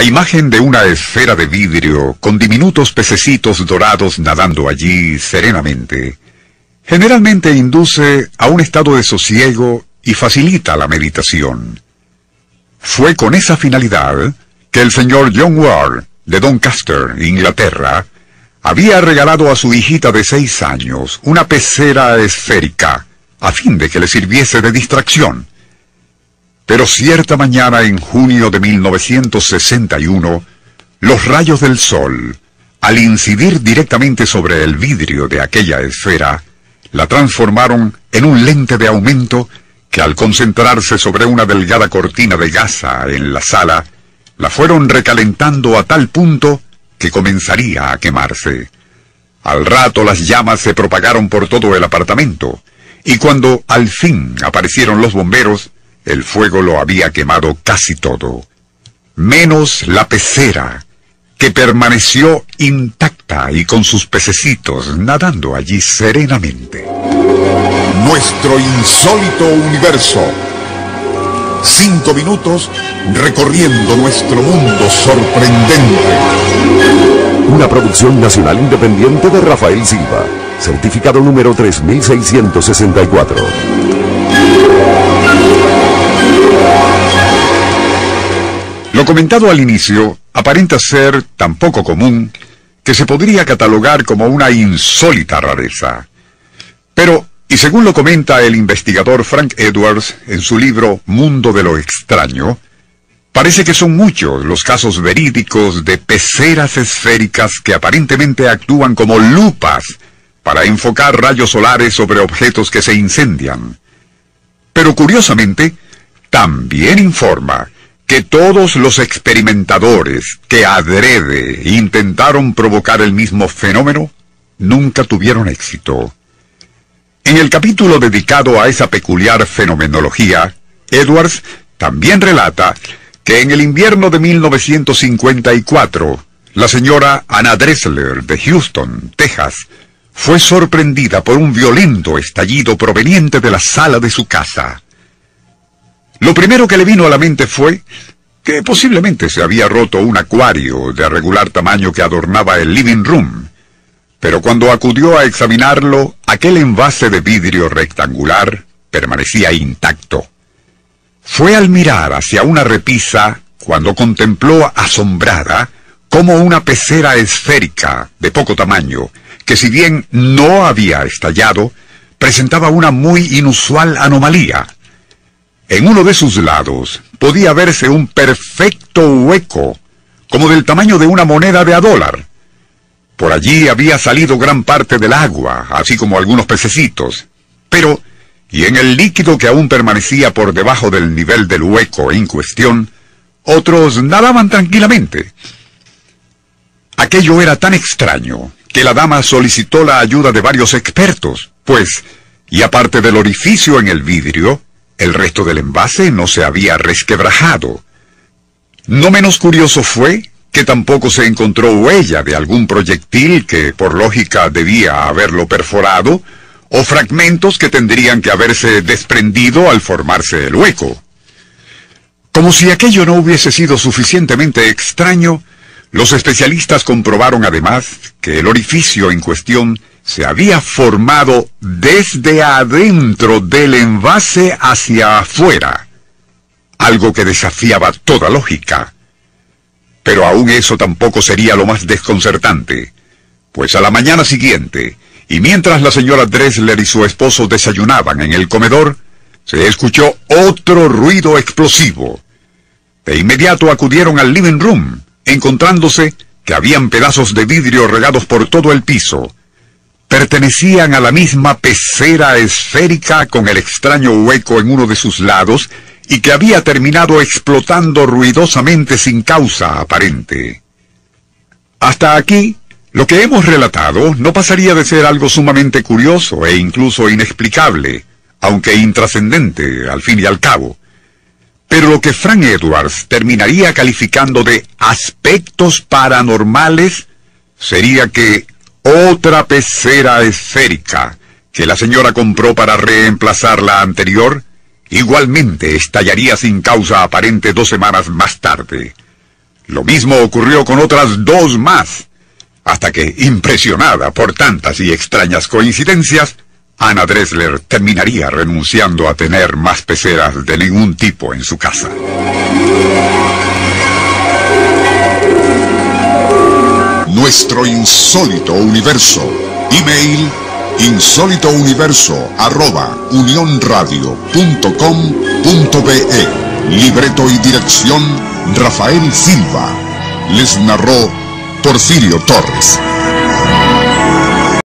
La imagen de una esfera de vidrio con diminutos pececitos dorados nadando allí serenamente generalmente induce a un estado de sosiego y facilita la meditación. Fue con esa finalidad que el señor John Ward de Doncaster, Inglaterra, había regalado a su hijita de seis años una pecera esférica a fin de que le sirviese de distracción. Pero cierta mañana en junio de 1961, los rayos del sol, al incidir directamente sobre el vidrio de aquella esfera, la transformaron en un lente de aumento que al concentrarse sobre una delgada cortina de gasa en la sala, la fueron recalentando a tal punto que comenzaría a quemarse. Al rato las llamas se propagaron por todo el apartamento, y cuando al fin aparecieron los bomberos, el fuego lo había quemado casi todo, menos la pecera, que permaneció intacta y con sus pececitos nadando allí serenamente. Nuestro insólito universo. Cinco minutos recorriendo nuestro mundo sorprendente. Una producción nacional independiente de Rafael Silva. Certificado número 3664. Lo comentado al inicio aparenta ser tan poco común que se podría catalogar como una insólita rareza. Pero, y según lo comenta el investigador Frank Edwards en su libro Mundo de lo extraño, parece que son muchos los casos verídicos de peceras esféricas que aparentemente actúan como lupas para enfocar rayos solares sobre objetos que se incendian. Pero curiosamente, también informa que todos los experimentadores que adrede intentaron provocar el mismo fenómeno nunca tuvieron éxito. En el capítulo dedicado a esa peculiar fenomenología, Edwards también relata que en el invierno de 1954, la señora Anna Dressler de Houston, Texas, fue sorprendida por un violento estallido proveniente de la sala de su casa. Lo primero que le vino a la mente fue que posiblemente se había roto un acuario de regular tamaño que adornaba el living room. Pero cuando acudió a examinarlo, aquel envase de vidrio rectangular permanecía intacto. Fue al mirar hacia una repisa cuando contempló asombrada como una pecera esférica de poco tamaño, que si bien no había estallado, presentaba una muy inusual anomalía. En uno de sus lados podía verse un perfecto hueco, como del tamaño de una moneda de a dólar. Por allí había salido gran parte del agua, así como algunos pececitos. Pero, y en el líquido que aún permanecía por debajo del nivel del hueco en cuestión, otros nadaban tranquilamente. Aquello era tan extraño que la dama solicitó la ayuda de varios expertos, pues, y aparte del orificio en el vidrio, el resto del envase no se había resquebrajado. No menos curioso fue que tampoco se encontró huella de algún proyectil que por lógica debía haberlo perforado, o fragmentos que tendrían que haberse desprendido al formarse el hueco. Como si aquello no hubiese sido suficientemente extraño, los especialistas comprobaron además que el orificio en cuestión se había formado desde adentro del envase hacia afuera, algo que desafiaba toda lógica. Pero aún eso tampoco sería lo más desconcertante, pues a la mañana siguiente, y mientras la señora Dressler y su esposo desayunaban en el comedor, se escuchó otro ruido explosivo. De inmediato acudieron al living room, encontrándose que habían pedazos de vidrio regados por todo el piso, pertenecían a la misma pecera esférica con el extraño hueco en uno de sus lados y que había terminado explotando ruidosamente sin causa aparente. Hasta aquí, lo que hemos relatado no pasaría de ser algo sumamente curioso e incluso inexplicable, aunque intrascendente al fin y al cabo. Pero lo que Frank Edwards terminaría calificando de aspectos paranormales sería que otra pecera esférica que la señora compró para reemplazar la anterior, igualmente estallaría sin causa aparente dos semanas más tarde. Lo mismo ocurrió con otras dos más, hasta que, impresionada por tantas y extrañas coincidencias, Ana Dressler terminaría renunciando a tener más peceras de ningún tipo en su casa. Nuestro insólito universo. Email insólitouniverso arroba Libreto y dirección Rafael Silva. Les narró Porfirio Torres.